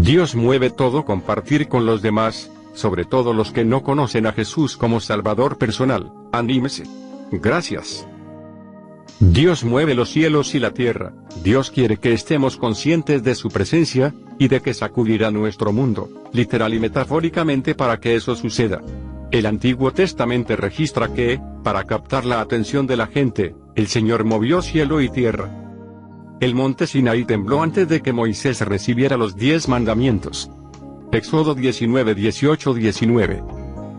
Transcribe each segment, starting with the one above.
Dios mueve todo compartir con los demás, sobre todo los que no conocen a Jesús como Salvador personal. Anímese. Gracias. Dios mueve los cielos y la tierra, Dios quiere que estemos conscientes de su presencia, y de que sacudirá nuestro mundo, literal y metafóricamente para que eso suceda. El Antiguo Testamento registra que, para captar la atención de la gente, el Señor movió cielo y tierra. El monte Sinaí tembló antes de que Moisés recibiera los diez mandamientos. Éxodo 19 18 19.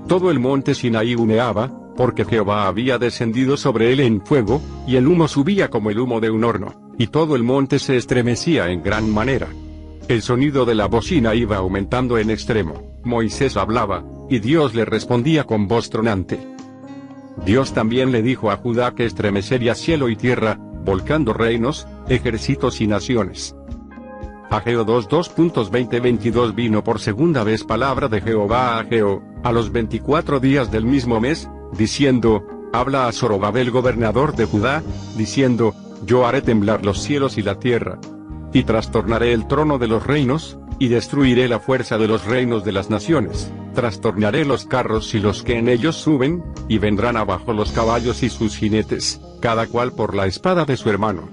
Todo el monte Sinaí humeaba, porque Jehová había descendido sobre él en fuego, y el humo subía como el humo de un horno, y todo el monte se estremecía en gran manera. El sonido de la bocina iba aumentando en extremo, Moisés hablaba, y Dios le respondía con voz tronante. Dios también le dijo a Judá que estremecería cielo y tierra, volcando reinos, ejércitos y naciones. Ageo 2 2.20-22 vino por segunda vez palabra de Jehová a Ageo, a los 24 días del mismo mes, diciendo, habla a Zorobabel gobernador de Judá, diciendo, yo haré temblar los cielos y la tierra. Y trastornaré el trono de los reinos, y destruiré la fuerza de los reinos de las naciones, trastornaré los carros y los que en ellos suben, y vendrán abajo los caballos y sus jinetes, cada cual por la espada de su hermano.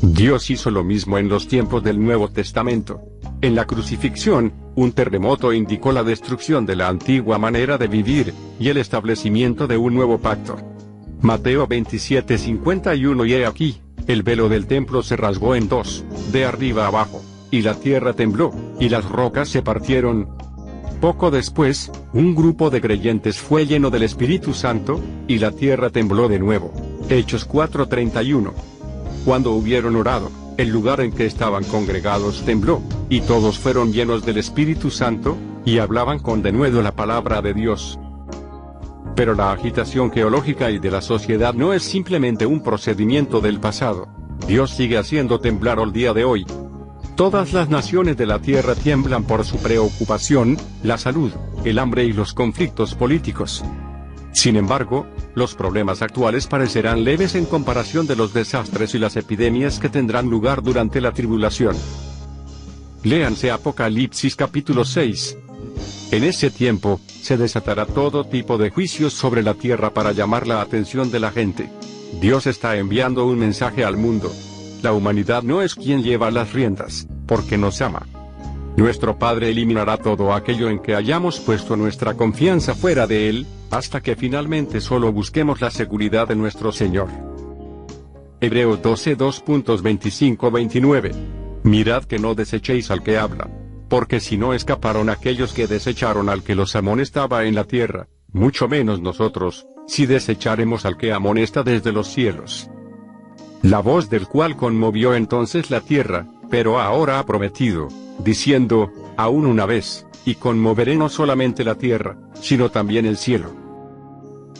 Dios hizo lo mismo en los tiempos del Nuevo Testamento. En la crucifixión, un terremoto indicó la destrucción de la antigua manera de vivir, y el establecimiento de un nuevo pacto. Mateo 27:51 Y he aquí, el velo del templo se rasgó en dos, de arriba abajo, y la tierra tembló, y las rocas se partieron. Poco después, un grupo de creyentes fue lleno del Espíritu Santo, y la tierra tembló de nuevo. Hechos 4:31. Cuando hubieron orado, el lugar en que estaban congregados tembló, y todos fueron llenos del Espíritu Santo, y hablaban con denuedo la palabra de Dios. Pero la agitación geológica y de la sociedad no es simplemente un procedimiento del pasado. Dios sigue haciendo temblar el día de hoy. Todas las naciones de la tierra tiemblan por su preocupación, la salud, el hambre y los conflictos políticos. Sin embargo, los problemas actuales parecerán leves en comparación de los desastres y las epidemias que tendrán lugar durante la tribulación. Léanse Apocalipsis capítulo 6. En ese tiempo, se desatará todo tipo de juicios sobre la tierra para llamar la atención de la gente. Dios está enviando un mensaje al mundo. La humanidad no es quien lleva las riendas, porque nos ama. Nuestro Padre eliminará todo aquello en que hayamos puesto nuestra confianza fuera de Él, hasta que finalmente solo busquemos la seguridad de nuestro Señor. Hebreos 12 2.25-29. Mirad que no desechéis al que habla. Porque si no escaparon aquellos que desecharon al que los amonestaba en la tierra, mucho menos nosotros, si desecharemos al que amonesta desde los cielos. La voz del cual conmovió entonces la tierra, pero ahora ha prometido, diciendo, aún una vez, y conmoveré no solamente la tierra, sino también el cielo.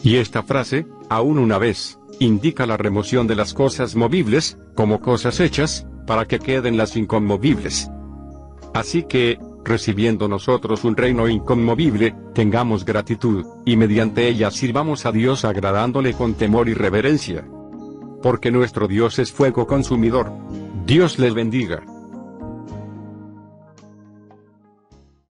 Y esta frase, aún una vez, indica la remoción de las cosas movibles, como cosas hechas, para que queden las inconmovibles. Así que, recibiendo nosotros un reino inconmovible, tengamos gratitud, y mediante ella sirvamos a Dios agradándole con temor y reverencia. Porque nuestro Dios es fuego consumidor. Dios les bendiga.